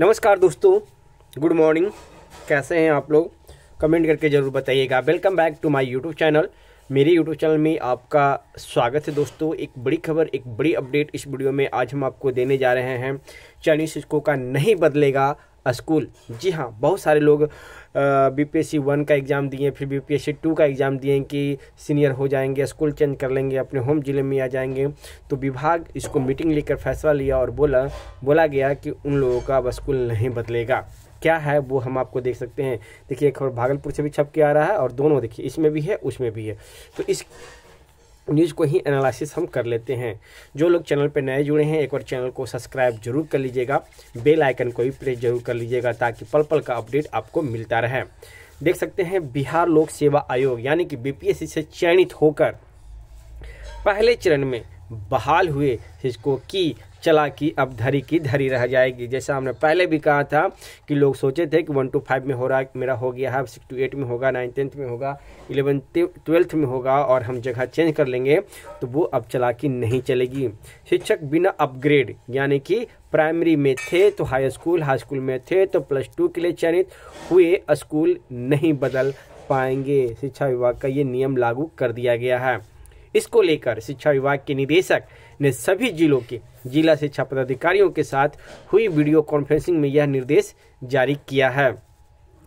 नमस्कार दोस्तों good morning कैसे हैं आप लोग? कमेंट करके ज़रूर बताइएगा। Welcome back to my YouTube channel मेरे यूट्यूब चैनल में आपका स्वागत है दोस्तों। एक बड़ी खबर, एक बड़ी अपडेट इस वीडियो में आज हम आपको देने जा रहे हैं। चाइनीज़ शिक्षकों का नहीं बदलेगा। स्कूल। जी हाँ बहुत सारे लोग B P S C one का एग्ज़ाम दिए, फिर B P S C two का एग्ज़ाम दिए कि सीनियर हो जाएँगे स्कूल चेंज कर लेंगे, अपने होम ज़िले में आ जाएँगे। तो विभाग इसको मीटिंग लेकर फैसला लिया और बोला बोला गया कि उन लोगों का अब स्कूल नहीं बदलेगा। क्या है वो हम आपको देख सकते हैं। देखिए खबर भागलपुर से भी छप के आ रहा है और दोनों देखिए, इसमें भी है, उसमें भी है। तो इस न्यूज़ को ही एनालिसिस हम कर लेते हैं। जो लोग चैनल पर नए जुड़े हैं, एक बार चैनल को सब्सक्राइब ज़रूर कर लीजिएगा। बेल आइकन को भी प्रेस ज़रूर कर लीजिएगा ताकि पल पल का अपडेट आपको मिलता रहे। देख सकते हैं, बिहार लोक सेवा आयोग, यानी कि बीपीएससी से चयनित होकर पहले चरण में बहाल हुए शिक्षकों की चला की अब धरी की धरी रह जाएगी। जैसा हमने पहले भी कहा था कि लोग सोचे थे कि वन टू फाइव में हो रहा है, मेरा हो गया है सिक्स टू एट में होगा नाइन टेंथ में होगा इलेवन ट्वेल्थ में होगा और हम जगह चेंज कर लेंगे तो वो अब चला की नहीं चलेगी। शिक्षक बिना अपग्रेड यानी कि प्राइमरी में थे तो हाई स्कूल हाई स्कूल में थे तो प्लस टू के लिए चयनित हुए स्कूल नहीं बदल पाएँगे। शिक्षा विभाग का ये नियम लागू कर दिया गया है। इसको लेकर शिक्षा विभाग के निदेशक ने सभी जिलों के जिला शिक्षा पदाधिकारियों के साथ हुई वीडियो कॉन्फ्रेंसिंग में यह निर्देश जारी किया है।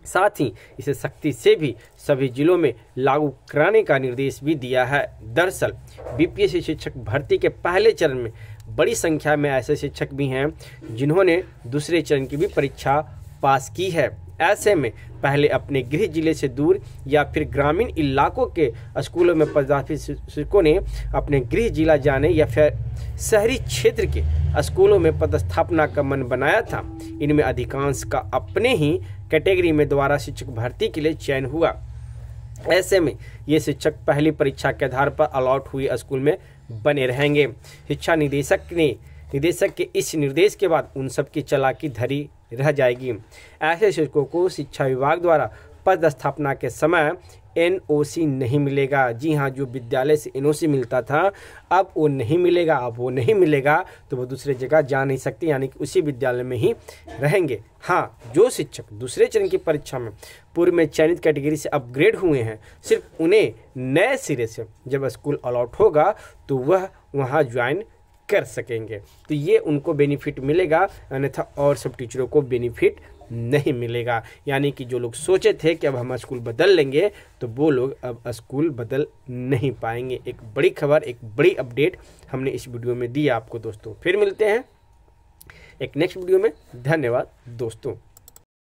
साथ ही इसे सख्ती से भी सभी जिलों में लागू कराने का निर्देश भी दिया है। दरअसल बीपीएससी शिक्षक भर्ती के पहले चरण में बड़ी संख्या में ऐसे शिक्षक भी हैं, जिन्होंने दूसरे चरण की भी परीक्षा पास की है। ऐसे में पहले अपने गृह ज़िले से दूर या फिर ग्रामीण इलाकों के स्कूलों में पदार्थी शिक्षकों ने अपने गृह जिला जाने या फिर शहरी क्षेत्र के स्कूलों में पदस्थापना का मन बनाया था। इनमें अधिकांश का अपने ही कैटेगरी में द्वारा शिक्षक भर्ती के लिए चयन हुआ। ऐसे में ये शिक्षक पहली परीक्षा के आधार पर अलॉट हुए स्कूल में बने रहेंगे। शिक्षा निदेशक ने, निदेशक के इस निर्देश के बाद उन सब की चलाकी धरी रह जाएगी। ऐसे शिक्षकों को शिक्षा विभाग द्वारा पद स्थापना के समय एनओसी नहीं मिलेगा। जी हाँ जो विद्यालय से एनओसी मिलता था, अब वो नहीं मिलेगा। अब वो नहीं मिलेगा तो वो दूसरे जगह जा नहीं सकते, यानी कि उसी विद्यालय में ही रहेंगे। हाँ जो शिक्षक दूसरे चरण की परीक्षा में पूर्व में चयनित कैटेगरी से अपग्रेड हुए हैं, सिर्फ़ उन्हें नए सिरे से जब स्कूल अलॉट होगा तो वह वहाँ ज्वाइन कर सकेंगे। तो ये उनको बेनिफिट मिलेगा, अन्यथा और सब टीचरों को बेनिफिट नहीं मिलेगा। यानी कि जो लोग सोचे थे कि अब हम स्कूल बदल लेंगे तो वो लोग अब स्कूल बदल नहीं पाएँगे। एक बड़ी खबर, एक बड़ी अपडेट हमने इस वीडियो में दी आपको दोस्तों। फिर मिलते हैं एक नेक्स्ट वीडियो में। धन्यवाद दोस्तों।